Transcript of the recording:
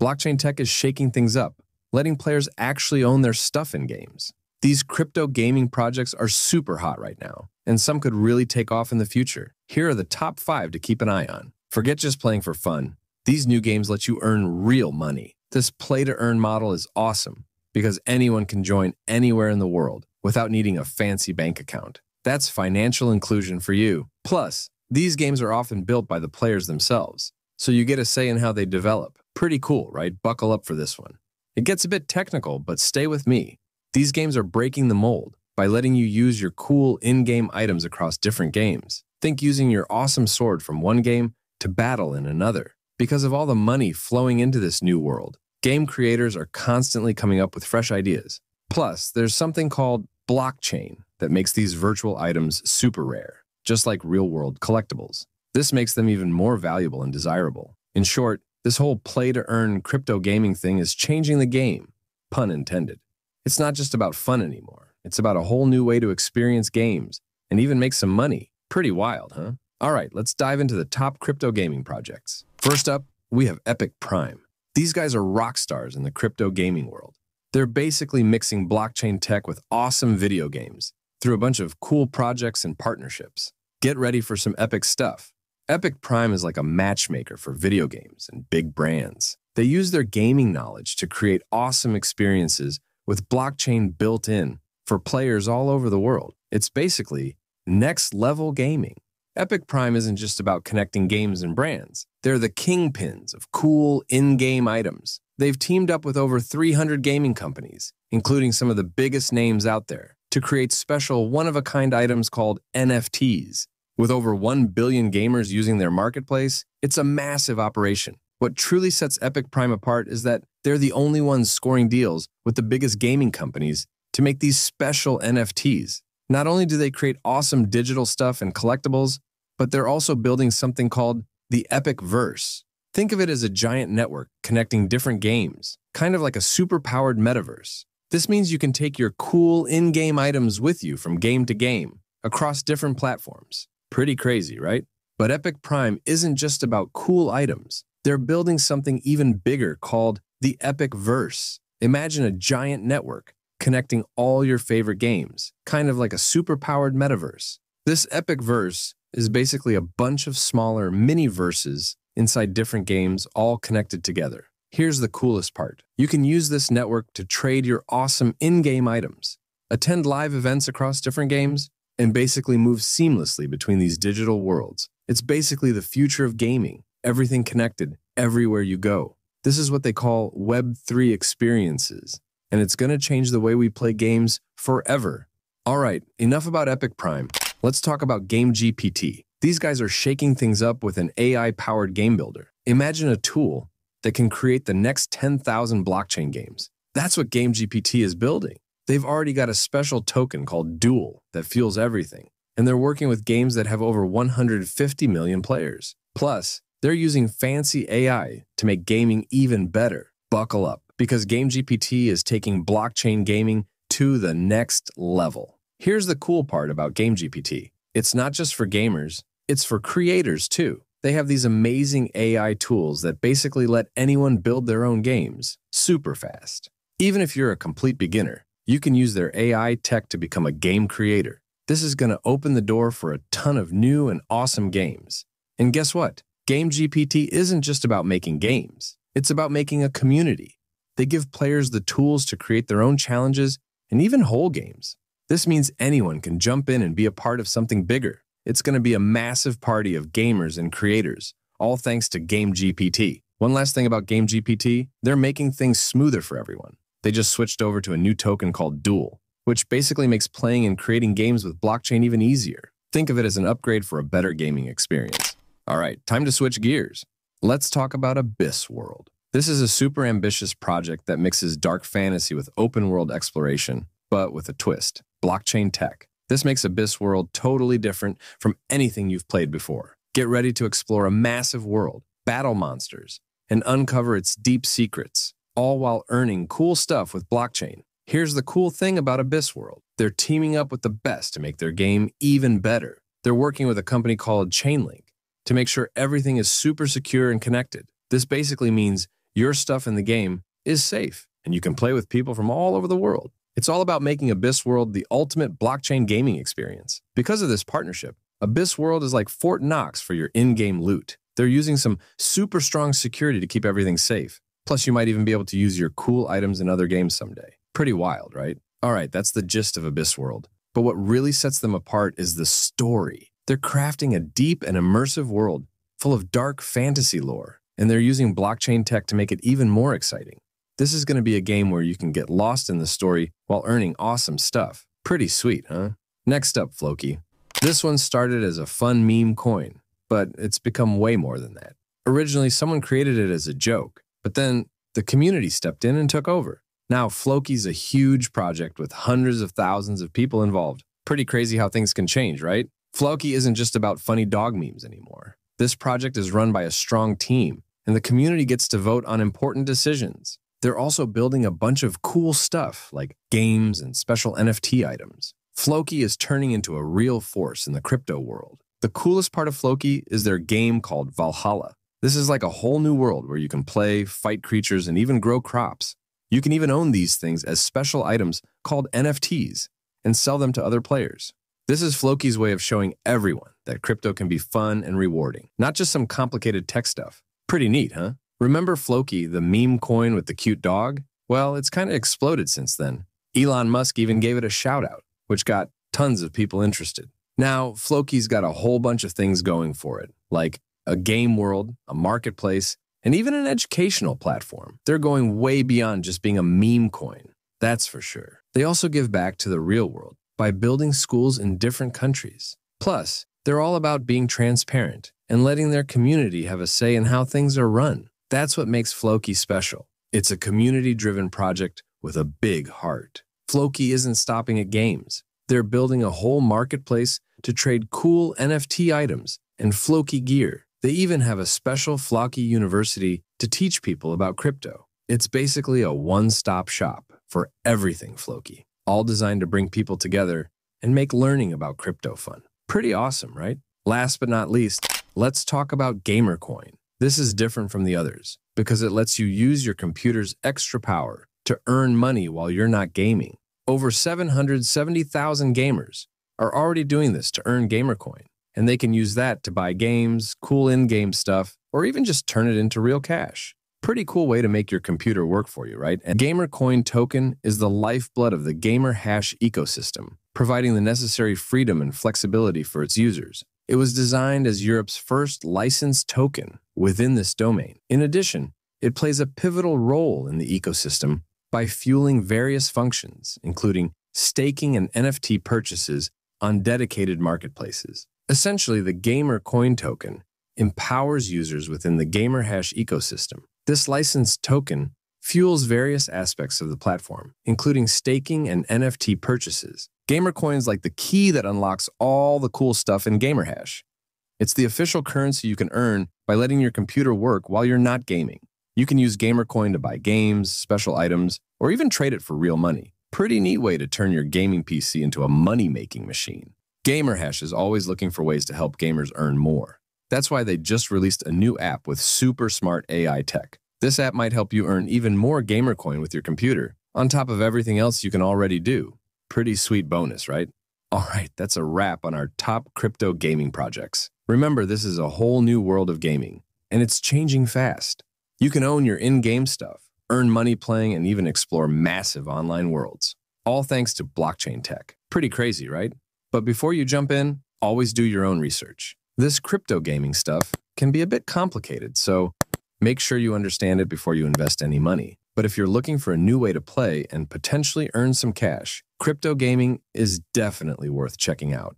Blockchain tech is shaking things up, letting players actually own their stuff in games. These crypto gaming projects are super hot right now, and some could really take off in the future. Here are the top five to keep an eye on. Forget just playing for fun. These new games let you earn real money. This play to earn model is awesome because anyone can join anywhere in the world without needing a fancy bank account. That's financial inclusion for you. Plus, these games are often built by the players themselves, so you get a say in how they develop. Pretty cool, right? Buckle up for this one. It gets a bit technical, but stay with me. These games are breaking the mold by letting you use your cool in game items across different games. Think using your awesome sword from one game to battle in another. Because of all the money flowing into this new world, game creators are constantly coming up with fresh ideas. Plus, there's something called blockchain that makes these virtual items super rare, just like real world collectibles. This makes them even more valuable and desirable. In short, this whole play to earn crypto gaming thing is changing the game, pun intended. It's not just about fun anymore. It's about a whole new way to experience games and even make some money. Pretty wild, huh? All right, let's dive into the top crypto gaming projects. First up, we have Epik Prime. These guys are rock stars in the crypto gaming world. They're basically mixing blockchain tech with awesome video games through a bunch of cool projects and partnerships. Get ready for some epic stuff. Epik Prime is like a matchmaker for video games and big brands. They use their gaming knowledge to create awesome experiences with blockchain built in for players all over the world. It's basically next level gaming. Epik Prime isn't just about connecting games and brands. They're the kingpins of cool in game items. They've teamed up with over 300 gaming companies, including some of the biggest names out there, to create special one of a kind items called NFTs. With over 1 billion gamers using their marketplace, it's a massive operation. What truly sets Epik Prime apart is that they're the only ones scoring deals with the biggest gaming companies to make these special NFTs. Not only do they create awesome digital stuff and collectibles, but they're also building something called the Epikverse. Think of it as a giant network connecting different games, kind of like a super-powered metaverse. This means you can take your cool in-game items with you from game to game across different platforms. Pretty crazy, right? But Epik Prime isn't just about cool items. They're building something even bigger called the Epikverse. Imagine a giant network connecting all your favorite games, kind of like a super-powered metaverse. This Epikverse is basically a bunch of smaller mini verses inside different games all connected together. Here's the coolest part. You can use this network to trade your awesome in-game items, attend live events across different games, and basically move seamlessly between these digital worlds. It's basically the future of gaming, everything connected, everywhere you go. This is what they call Web3 experiences, and it's going to change the way we play games forever. All right, enough about Epik Prime. Let's talk about GameGPT. These guys are shaking things up with an AI-powered game builder. Imagine a tool that can create the next 10,000 blockchain games. That's what GameGPT is building. They've already got a special token called Duel that fuels everything, and they're working with games that have over 150 million players. Plus, they're using fancy AI to make gaming even better. Buckle up, because GameGPT is taking blockchain gaming to the next level. Here's the cool part about GameGPT. It's not just for gamers, it's for creators too. They have these amazing AI tools that basically let anyone build their own games super fast. Even if you're a complete beginner, you can use their AI tech to become a game creator. This is going to open the door for a ton of new and awesome games. And guess what? GameGPT isn't just about making games. It's about making a community. They give players the tools to create their own challenges and even whole games. This means anyone can jump in and be a part of something bigger. It's going to be a massive party of gamers and creators, all thanks to GameGPT. One last thing about GameGPT, they're making things smoother for everyone. They just switched over to a new token called Duel, which basically makes playing and creating games with blockchain even easier. Think of it as an upgrade for a better gaming experience. All right, time to switch gears. Let's talk about Abyss World. This is a super ambitious project that mixes dark fantasy with open world exploration, but with a twist blockchain tech. This makes Abyss World totally different from anything you've played before. Get ready to explore a massive world, battle monsters, and uncover its deep secrets, all while earning cool stuff with blockchain. Here's the cool thing about Abyss World. They're teaming up with the best to make their game even better. They're working with a company called Chainlink to make sure everything is super secure and connected. This basically means your stuff in the game is safe and you can play with people from all over the world. It's all about making Abyss World the ultimate blockchain gaming experience. Because of this partnership, Abyss World is like Fort Knox for your in game loot. They're using some super strong security to keep everything safe. Plus, you might even be able to use your cool items in other games someday. Pretty wild, right? All right, that's the gist of Abyss World. But what really sets them apart is the story. They're crafting a deep and immersive world full of dark fantasy lore, and they're using blockchain tech to make it even more exciting. This is going to be a game where you can get lost in the story while earning awesome stuff. Pretty sweet, huh? Next up, Floki. This one started as a fun meme coin, but it's become way more than that. Originally, someone created it as a joke, but then the community stepped in and took over. Now, Floki's a huge project with hundreds of thousands of people involved. Pretty crazy how things can change, right? Floki isn't just about funny dog memes anymore. This project is run by a strong team, and the community gets to vote on important decisions. They're also building a bunch of cool stuff like games and special NFT items. Floki is turning into a real force in the crypto world. The coolest part of Floki is their game called Valhalla. This is like a whole new world where you can play, fight creatures, and even grow crops. You can even own these things as special items called NFTs and sell them to other players. This is Floki's way of showing everyone that crypto can be fun and rewarding, not just some complicated tech stuff. Pretty neat, huh? Remember Floki, the meme coin with the cute dog? Well, it's kind of exploded since then. Elon Musk even gave it a shout out, which got tons of people interested. Now, Floki's got a whole bunch of things going for it, like a game world, a marketplace, and even an educational platform. They're going way beyond just being a meme coin, that's for sure. They also give back to the real world by building schools in different countries. Plus, they're all about being transparent and letting their community have a say in how things are run. That's what makes Floki special. It's a community driven project with a big heart. Floki isn't stopping at games. They're building a whole marketplace to trade cool NFT items and Floki gear. They even have a special Floki University to teach people about crypto. It's basically a one stop shop for everything Floki, all designed to bring people together and make learning about crypto fun. Pretty awesome, right? Last but not least, let's talk about Gamercoin. This is different from the others because it lets you use your computer's extra power to earn money while you're not gaming. Over 770,000 gamers are already doing this to earn GamerCoin, and they can use that to buy games, cool in game stuff, or even just turn it into real cash. Pretty cool way to make your computer work for you, right? And GamerCoin token is the lifeblood of the GamerHash ecosystem, providing the necessary freedom and flexibility for its users. It was designed as Europe's first licensed token within this domain. In addition, it plays a pivotal role in the ecosystem by fueling various functions, including staking and NFT purchases on dedicated marketplaces. Essentially, the Gamer Coin token empowers users within the GamerHash ecosystem. This licensed token fuels various aspects of the platform, including staking and NFT purchases. Gamercoin is like the key that unlocks all the cool stuff in GamerHash. It's the official currency you can earn by letting your computer work while you're not gaming. You can use Gamercoin to buy games, special items, or even trade it for real money. Pretty neat way to turn your gaming PC into a money making machine. GamerHash is always looking for ways to help gamers earn more. That's why they just released a new app with super smart AI tech. This app might help you earn even more Gamercoin with your computer, on top of everything else you can already do. Pretty sweet bonus, right? All right, that's a wrap on our top crypto gaming projects. Remember, this is a whole new world of gaming, and it's changing fast. You can own your in game stuff, earn money playing, and even explore massive online worlds. All thanks to blockchain tech. Pretty crazy, right? But before you jump in, always do your own research. This crypto gaming stuff can be a bit complicated, so make sure you understand it before you invest any money. But if you're looking for a new way to play and potentially earn some cash, crypto gaming is definitely worth checking out.